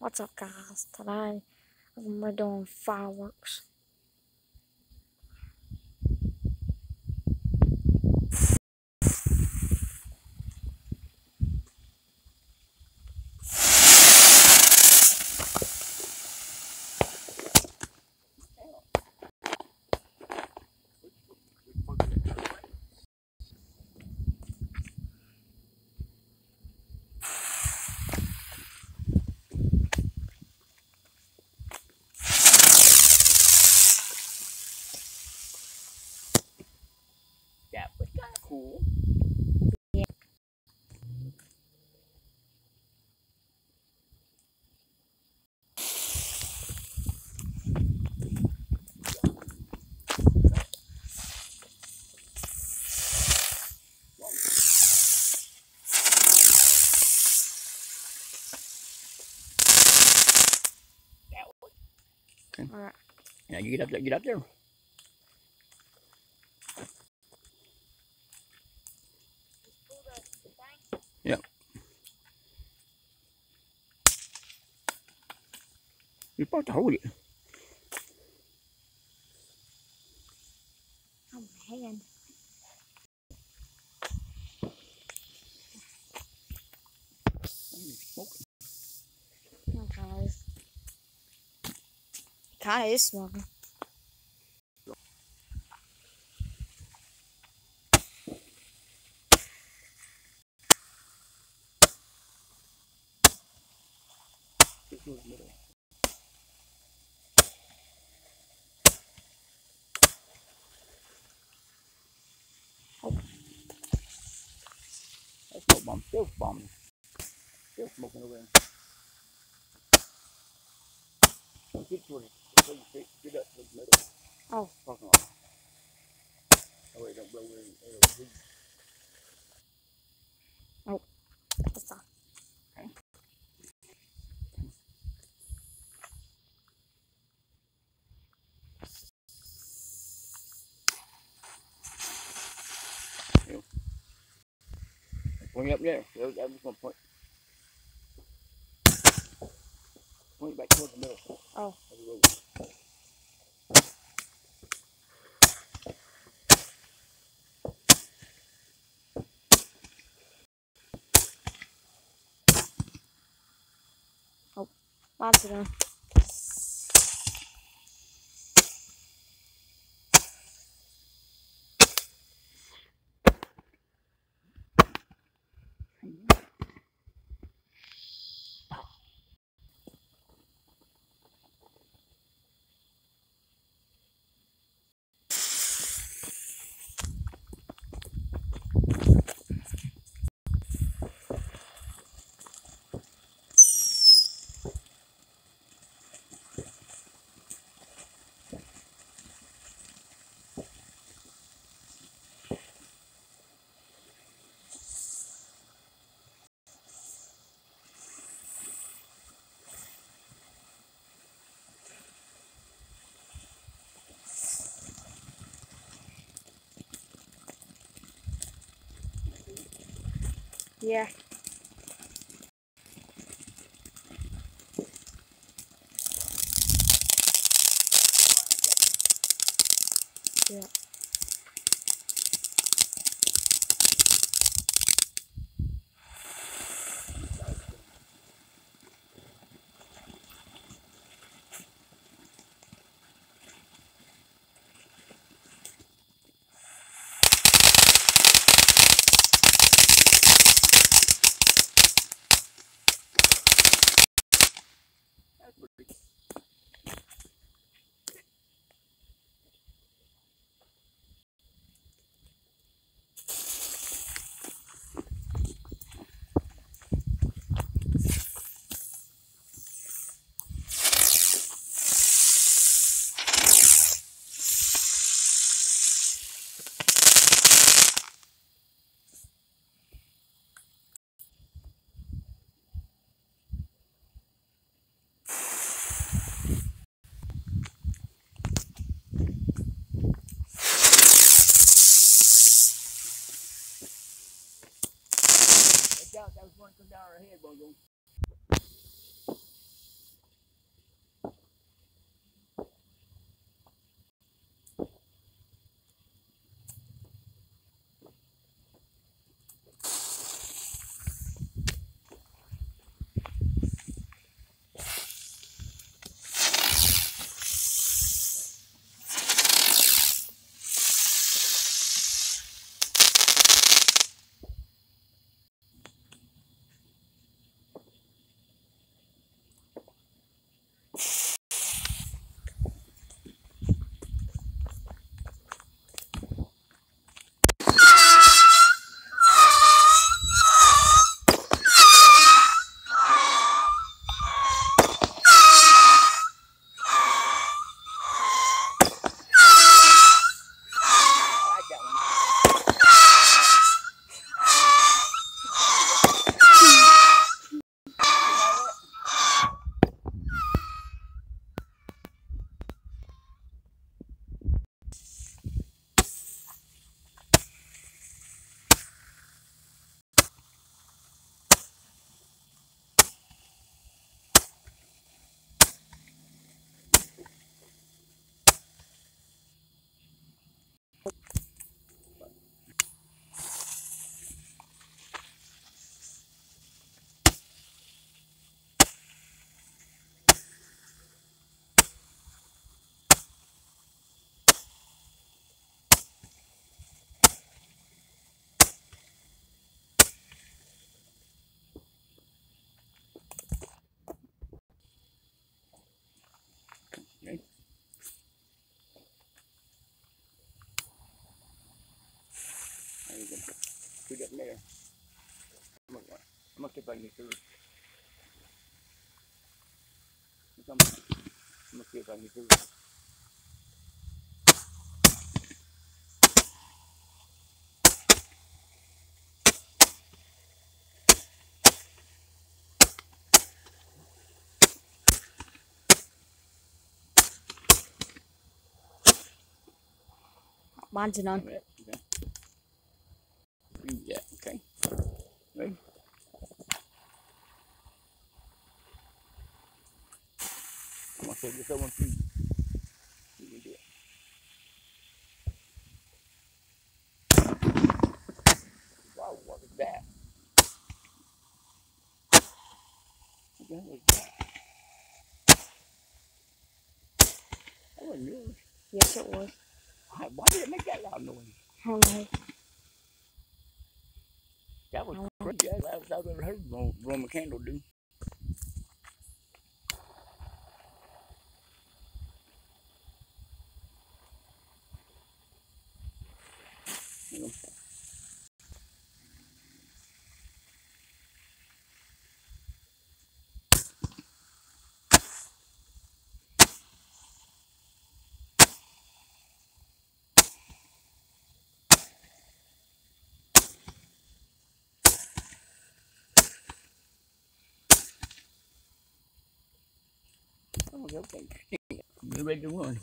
What's up guys? Today we're doing fireworks. Alright. Now you get up there. Get up there. Yep. You're supposed to hold it. Oh my hand. Smoking. Okay. Kinda is smoking. Just go in the middle. Oh. That smoke bomb still bombing. Still smoking over get it. So you get, get up to the middle. Oh. Parking lot. That way it don't blow where you- where you leave. Point up there. I'm just gonna point. Point back towards the middle. Oh. 袜子呢 Yeah. That that was going to come down our head, boy. If I can get through. Come on. I'm see if I can get through. Mine's none. Okay. Take this over to you. You can do it. Wow, what is that? What is that? That wasn't yours. Yes, it was. Why, why did it make that loud noise? Don't. That was crazy. That's the loudest I've ever heard Ro- Roman candle do. You know, Oh, okay. Get ready to run.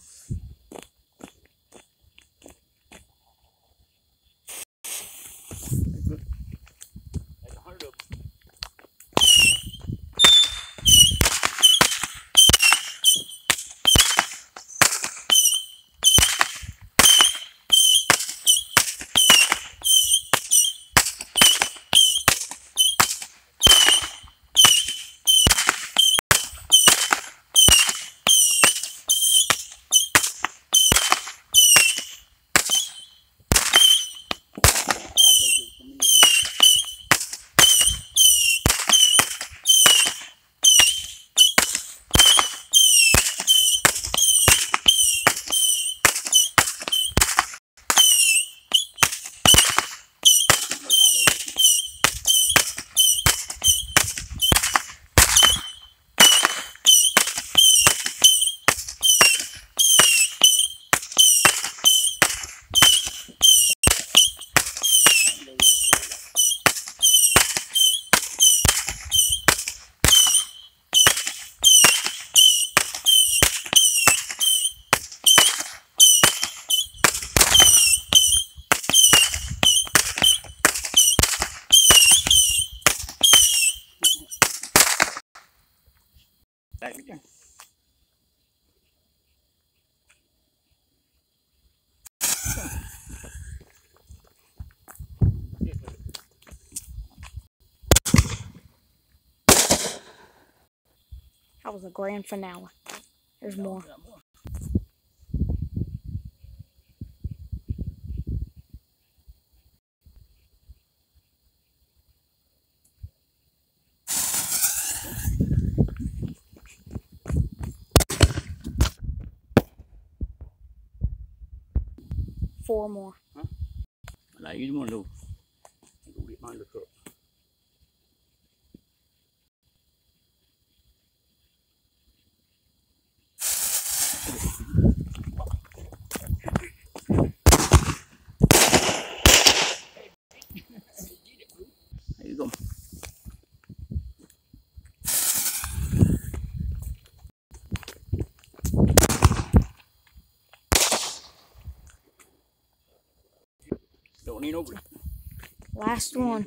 That was a grand finale. There's more. Got more. Four more. Now you want to go get mine the truck. There you go. Don't over. Last one.